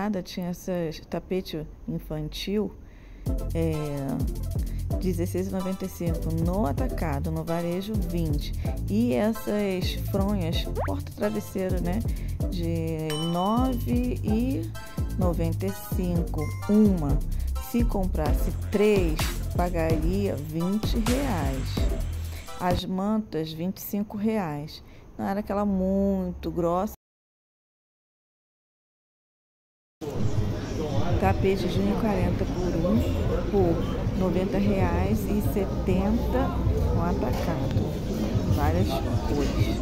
entrada tinha esse tapete infantil é, 16,95 no atacado, no varejo 20. E essas fronhas, porta-travesseiro, né, de 9,95 uma. Se comprasse três, pagaria 20 reais. As mantas, 25 reais. Não era aquela muito grossa. Tapete de 1,40 por um, por 90 reais e 70 no atacado. Várias cores.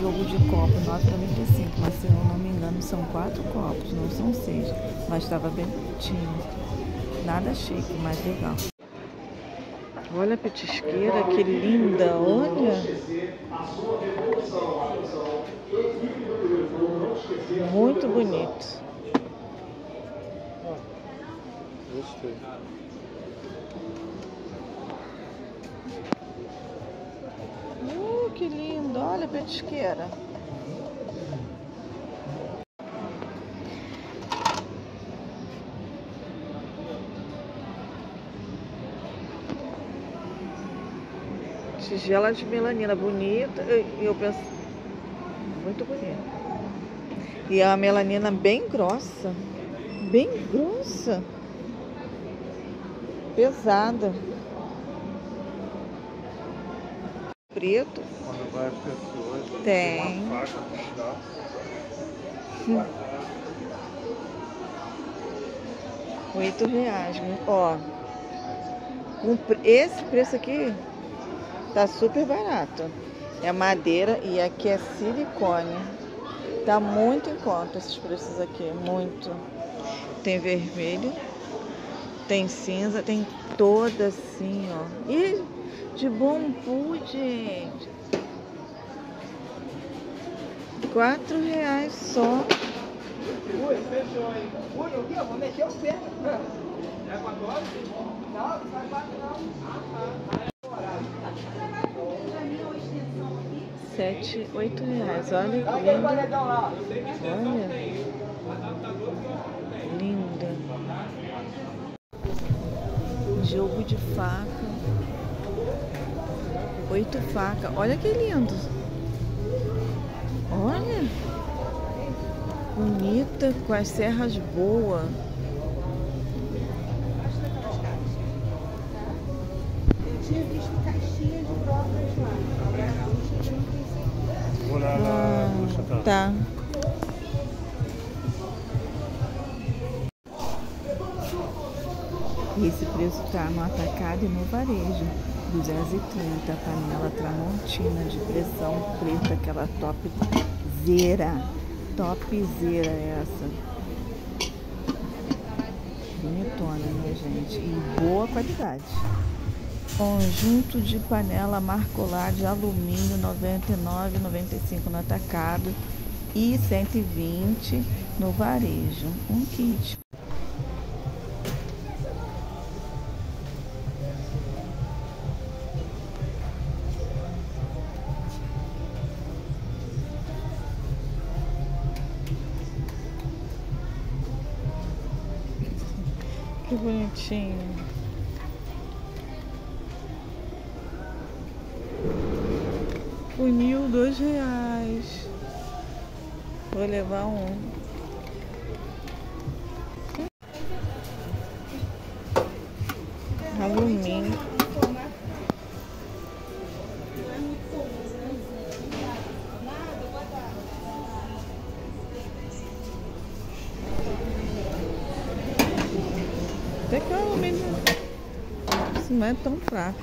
Jogo de copo 9,95, mas se eu não me engano são quatro copos, não são seis. Mas estava bem bonitinho. Nada chique, mas legal. Olha a petisqueira, que linda, olha. Muito bonito. Gostei. Uh, que lindo! Olha a petisqueira. Tigela de melanina bonita. Eu penso. Muito bonita. E é uma melanina bem grossa. Bem grossa pesada. Preto. Quando vai as pessoas. Tem. Oito reais. Ó. Com esse preço aqui tá super barato. É madeira e aqui é silicone. Tá muito em conta esses preços aqui, muito. Tem vermelho. Tem cinza, tem toda assim, ó. E de bambu, gente. Quatro reais só. Ui, fechou aí. Ui, o de faca. Oito facas. Olha que lindo. Olha. Bonita, com as serras boas. Eu tinha visto caixinha de próprias lá. Vou lá na, ah, Tá. Está no atacado e no varejo. 230, panela Tramontina de pressão preta, aquela topzera. Topzera essa. Bonitona, né, gente? E boa qualidade. Conjunto de panela marcolar de alumínio 99,95 no atacado e 120 no varejo. Um kit. Bonitinho. Funil, dois reais. Vou levar um. Não é tão fraco.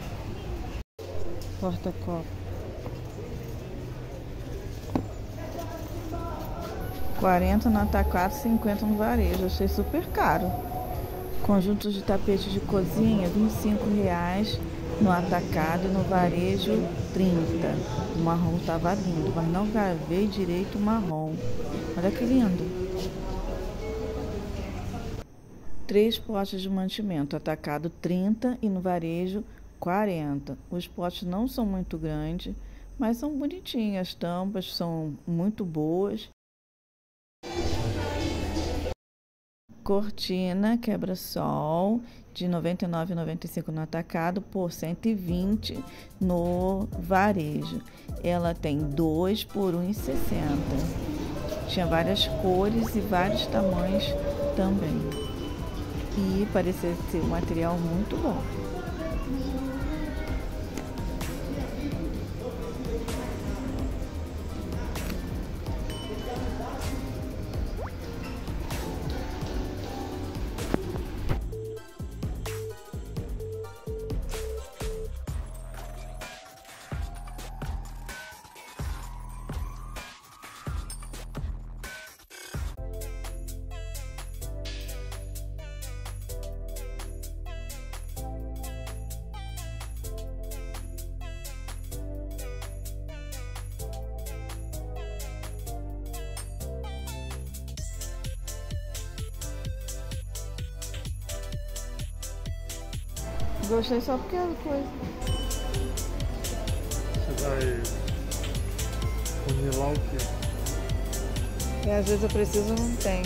Porta-copo. 40 no atacado, 50 no varejo. Achei super caro. Conjunto de tapete de cozinha, 25 reais no atacado e no varejo 30. O marrom estava lindo, mas não gravei direito o marrom. Olha que lindo. Três potes de mantimento, atacado 30 e no varejo 40. Os potes não são muito grandes, mas são bonitinhos. As tampas são muito boas. Cortina quebra-sol de R$ 99,95 no atacado por 120 no varejo. Ela tem dois por 1,60. Tinha várias cores e vários tamanhos também. E parecia ser um material muito bom. Gostei só porque era coisa. Você vai funilar o quê? E às vezes eu preciso não tem.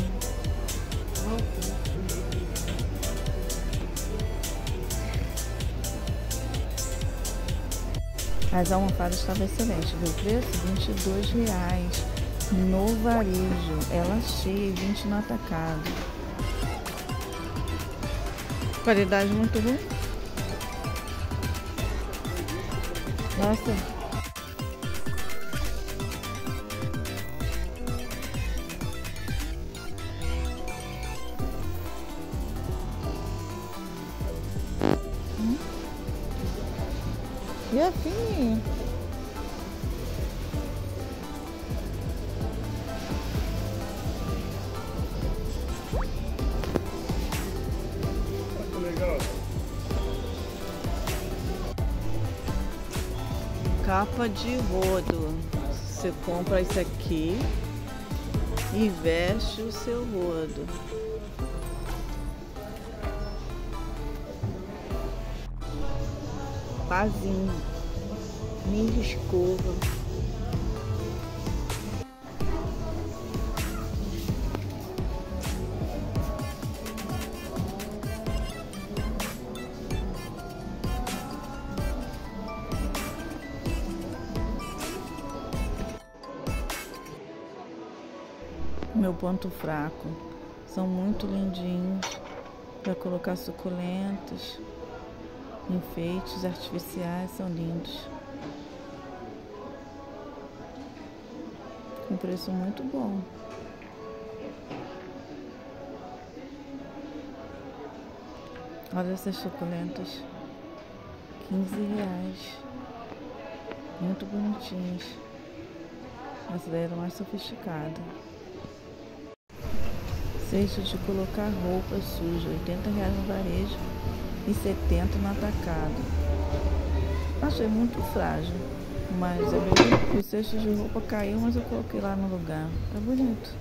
As almofadas estavam excelentes, viu? O preço? 22 reais no varejo. Ela cheia, 20 no atacado. Qualidade muito ruim. Nossa. Hum? E assim? Capa de rodo. Você compra isso aqui e veste o seu rodo. Pazinho. Milho escova. Meu ponto fraco. São muito lindinhos para colocar suculentos. Enfeites artificiais são lindos. Com preço muito bom. Olha essas suculentas. 15 reais. Muito bonitinhas. Essa daí era mais sofisticada. Cesto de colocar roupa suja, 80 reais no varejo e 70 no atacado. Achei muito frágil, mas é bem, o cesto de roupa caiu, mas eu coloquei lá no lugar. Tá bonito.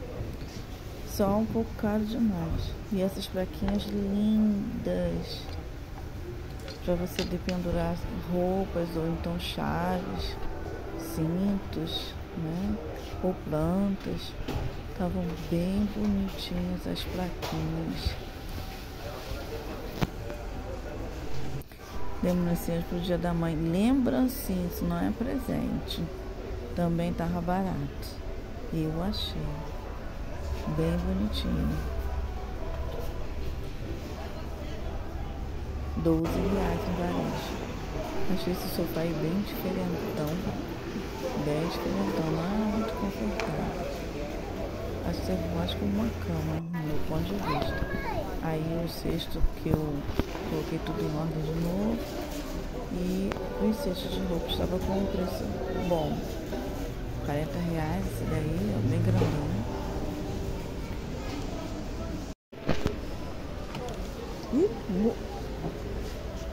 Só um pouco caro demais. E essas plaquinhas lindas para você dependurar roupas ou então chaves, cintos, né? Ou plantas. Estavam bem bonitinhas as plaquinhas. Lembrancinhas pro dia da mãe. Lembrancinha, isso não é presente. Também tava barato. Eu achei. Bem bonitinho. 12 reais no varejo. Achei esse sofá aí bem diferentão. Bem diferentão. Não é muito confortável. Acho que serve mais como uma cama, no meu ponto de vista. Aí o cesto que eu coloquei tudo em ordem de novo. E o cesto de roupa estava com um preço bom. 40 reais, esse daí é bem grandão.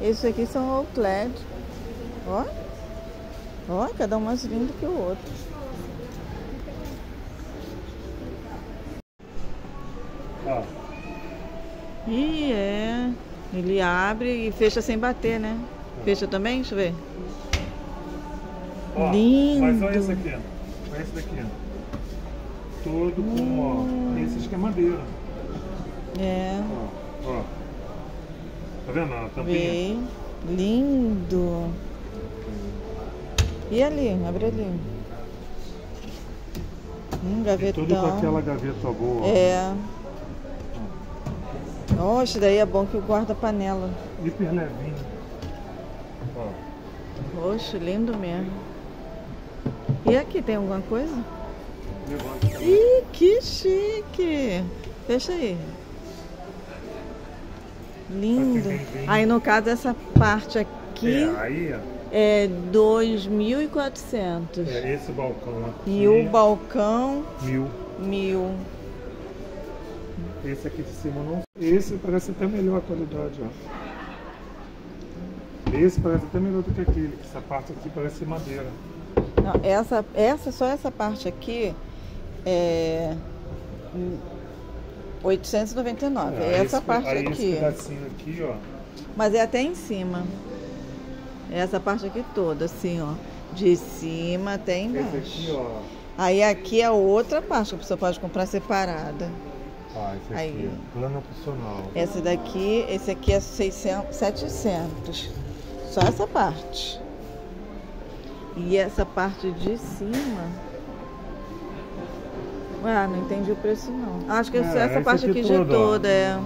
Esses aqui são outlet. Ó. Ó, cada um mais lindo que o outro. Ó, Ih, é. Ele abre e fecha sem bater, né? Fecha também? Deixa eu ver. ó, Lindo. Mas olha esse aqui, ó. Olha esse daqui, ó. Todo com, ó. Esse acho que é madeira. É, Ó, ó. Tá vendo a tampinha? veio. Lindo. E ali? Abre ali. E gavetão. tudo com aquela gaveta boa. É. Oh, esse daí é bom que guarda panela. Hiper levinho. Ó, Oxe, lindo mesmo. E aqui tem alguma coisa? Ih, que chique! Fecha aí. Lindo. Aí no caso essa parte aqui É, aí, é 2.400. é esse balcão aqui. E o balcão, Mil. mil. Esse aqui de cima não. Esse parece até melhor a qualidade, ó. Esse parece até melhor do que aquele, que essa parte aqui parece madeira. Não, essa, essa, só essa parte aqui é hum, 899. É, essa esse- parte aí aqui. Esse pedacinho aqui, ó. Mas é até em cima. Essa parte aqui toda, assim, ó. De cima até Esse embaixo. aqui, ó. Aí aqui é outra parte que a pessoa pode comprar separada. Ah, esse Aí. aqui. Plano opcional. Essa daqui, esse aqui é 600, 700. Só essa parte. E essa parte de cima. Ah, não entendi o preço não. Acho que É, essa essa parte aqui aqui de toda, ó. toda é.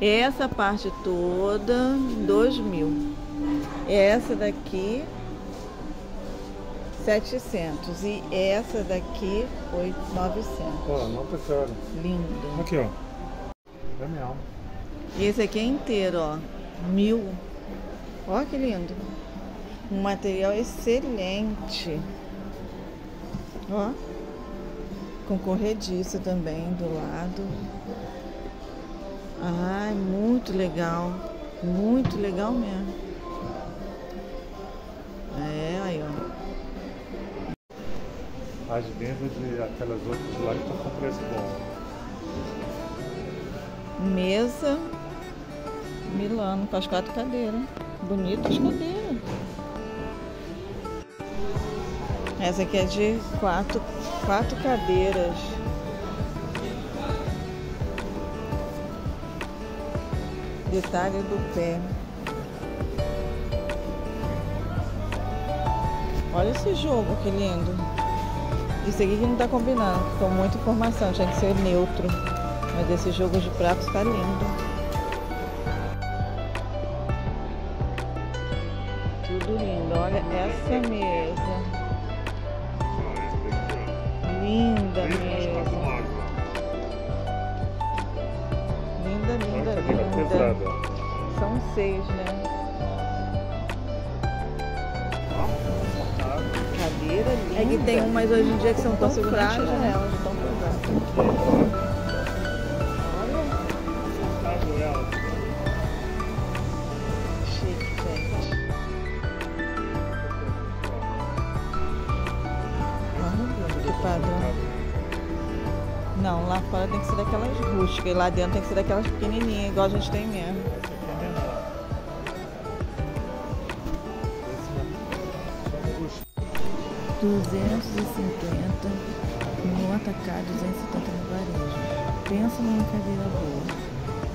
Essa parte toda, 2 mil. Essa daqui, 700. E essa daqui, 8, 900. Ó, nota cara. Lindo. Aqui, ó. É mesmo. E esse aqui é inteiro, ó. Mil. Ó que lindo. Um material excelente. Ó. Com corrediça também do lado. Ai, muito legal. Muito legal mesmo. É. As vendas de aquelas outras lá estão com preço bom. Mesa Milano com as quatro cadeiras. Bonitas cadeiras. Essa aqui é de quatro, quatro cadeiras. Detalhe do pé. Olha esse jogo, que lindo. Isso aqui que não tá combinando, com muita informação, tinha que ser neutro. Mas esse jogo de pratos tá lindo. Tudo lindo. Olha essa mesa. Linda mesa. Linda, linda, linda. São seis, né? Linda. É que tem umas hoje em dia que são tão frágeis, né? Elas estão. Não, lá fora tem que ser daquelas rústicas e lá dentro tem que ser daquelas pequenininhas, igual a gente tem mesmo. Duzentos e cinquenta no atacado, 270 no varejo. Pensa numa cadeira boa,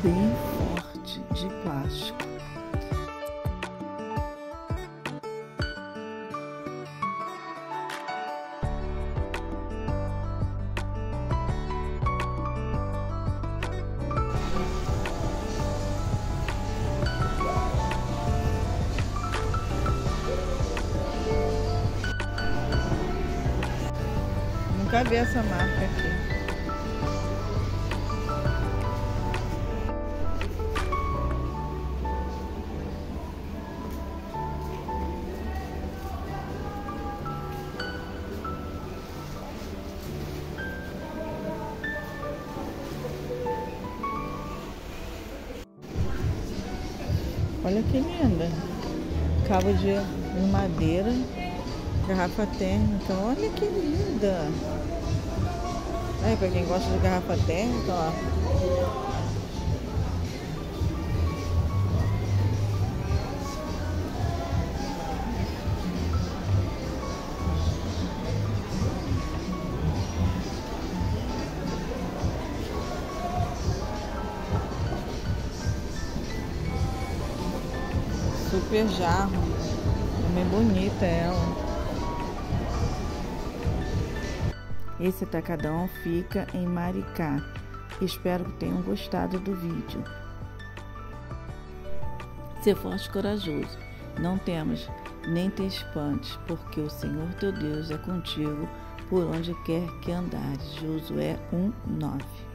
bem forte, de plástico. Nunca vi essa marca aqui. Olha que linda. Cabo de madeira, garrafa térmica. Olha que linda. Aí, pra quem gosta de garrafa térmica, ó. Super jarro. Também bonita ela. Esse atacadão fica em Maricá. Espero que tenham gostado do vídeo. Ser forte e corajoso. Não temas, nem te espantes, porque o Senhor teu Deus é contigo por onde quer que andares. Josué 1, 9.